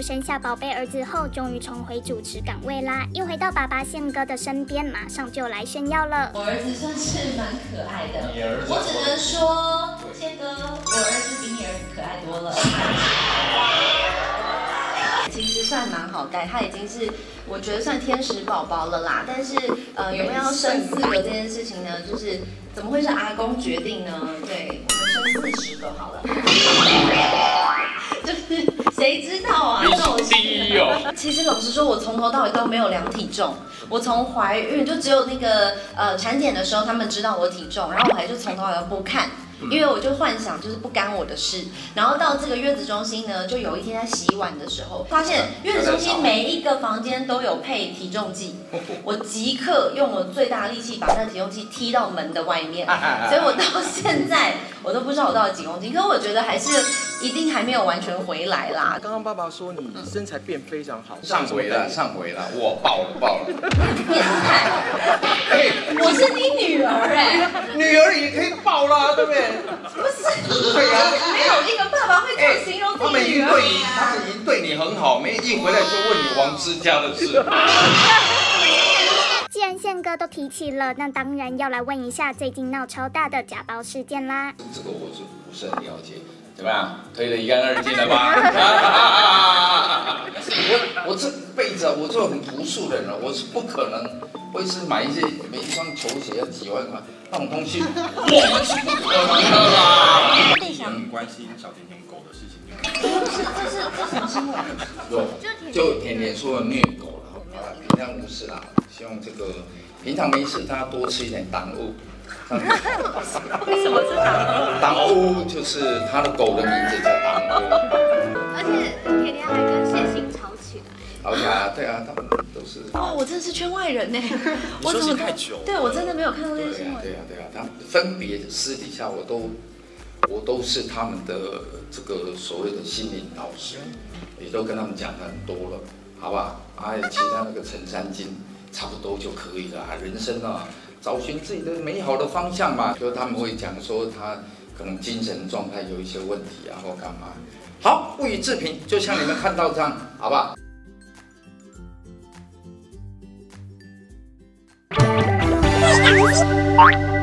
生下宝贝儿子后，终于重回主持岗位啦！又回到爸爸宪哥的身边，马上就来炫耀了。我儿子算是蛮可爱的，我只能说，宪哥，我儿子比你儿子可爱多了。其实算蛮好带，他已经是我觉得算天使宝宝了啦。但是呃，有没有生四个这件事情呢？就是怎么会是阿公决定呢？对，我们生四十个好了。就是谁知道啊？这种低哦。其实老实说，我从头到尾都没有量体重。我从怀孕就只有那个呃产检的时候，他们知道我体重，然后我还就从头到尾都不看。因为我就幻想就是不干我的事，然后到这个月子中心呢，就有一天在洗碗的时候，发现月子中心每一个房间都有配体重计，我即刻用我最大的力气把那个体重计踢到门的外面，所以我到现在我都不知道我到了几公斤，可是我觉得还是一定还没有完全回来啦。刚刚爸爸说你身材变非常好，上回了，上回了，我爆了，爆了，对不对？不是，对啊，没有一个爸爸会这样形容自己女儿。他们已经对你很好，没一回来就问你王之家的事。既然宪哥都提起了，那当然要来问一下最近闹超大的假包事件啦。这个我是不是很了解？怎么样？推得一干二净了吧？我我这辈子我做很朴素的人了，我是不可能会是买一些每一双球鞋要几万块那种东西，我们是不可能的啦。很关心小甜甜狗的事情。这 是这是这什么新闻？就就甜甜说虐狗了，好了，平常无事啦。希望这个平常没事，大家多吃一点党物。什么是党？党乌就是他的狗的名字叫党对啊，他们都是。哇，我真的是圈外人呢。我怎么太久？对我真的没有看到这些新闻。对啊，对啊，他们分别私底下我都我都是他们的这个所谓的心灵导师，也都跟他们讲的很多了，好不好？哎，其他那个陈三金差不多就可以了啊，人生啊。找寻自己的美好的方向嘛，就他们会讲说他可能精神状态有一些问题啊，或干嘛。好，不予置评，就像你们看到这样，好不好？Thank.